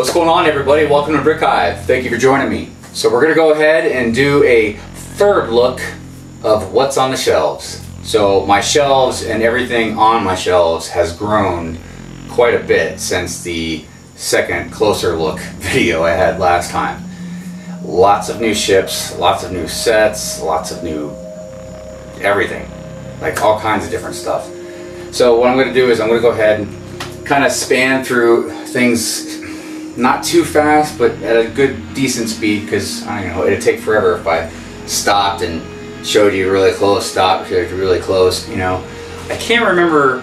What's going on everybody? Welcome to Brick Hive. Thank you for joining me. So we're gonna go ahead and do a third look of what's on the shelves. So my shelves and everything on my shelves has grown quite a bit since the second closer look video I had last time. Lots of new ships, lots of new sets, lots of new everything. Like all kinds of different stuff. So what I'm gonna do is I'm gonna go ahead and kind of span through things not too fast, but at a good, decent speed, because I don't know, it'd take forever if I stopped and showed you really close, stopped, showed you really close, you know. I can't remember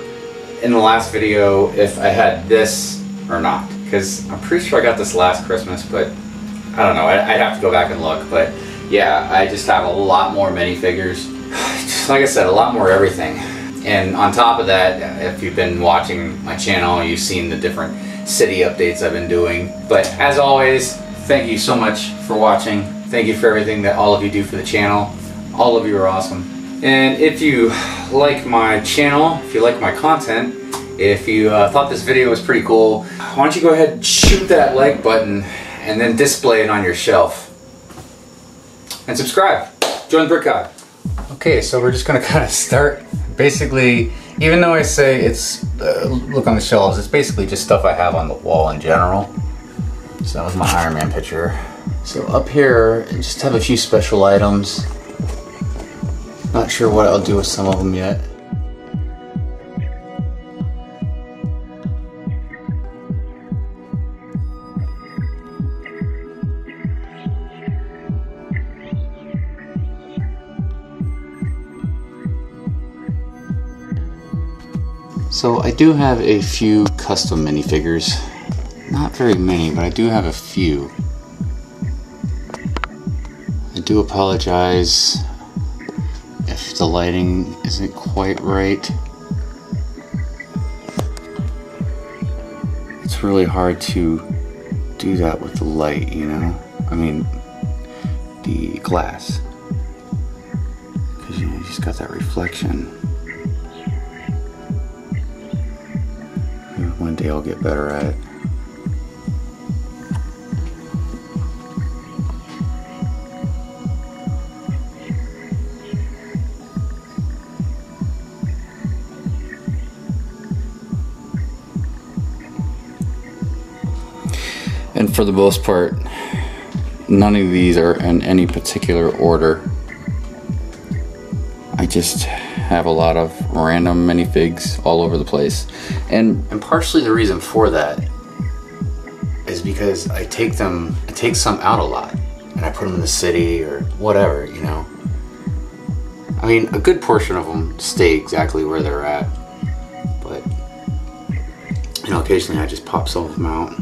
in the last video if I had this or not, because I'm pretty sure I got this last Christmas, but I don't know, I'd have to go back and look, but yeah, I just have a lot more minifigures. Just like I said, a lot more everything. And on top of that, if you've been watching my channel, you've seen the different city updates I've been doing. But as always, thank you so much for watching. Thank you for everything that all of you do for the channel. All of you are awesome. And if you like my channel, if you like my content, if you uh, thought this video was pretty cool, why don't you go ahead and shoot that like button and then display it on your shelf. And subscribe. Join the Brick Hive. Okay, so we're just gonna kind of start. Basically, even though I say it's uh, look on the shelves, it's basically just stuff I have on the wall in general. So that was my Iron Man picture. So up here, I just have a few special items. Not sure what I'll do with some of them yet. So I do have a few custom minifigures. Not very many, but I do have a few. I do apologize if the lighting isn't quite right. It's really hard to do that with the light, you know? I mean, the glass. Because you, know, you just got that reflection. One day I'll get better at it. And for the most part, none of these are in any particular order. I just have a lot of random minifigs all over the place. And, and partially the reason for that is because I take them, I take some out a lot and I put them in the city or whatever, you know. I mean, a good portion of them stay exactly where they're at, but you know, occasionally I just pop some of them out.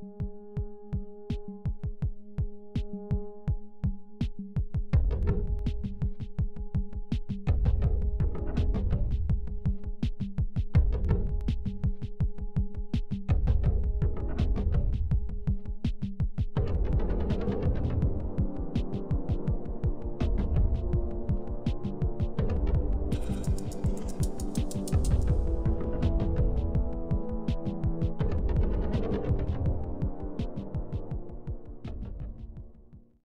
thank you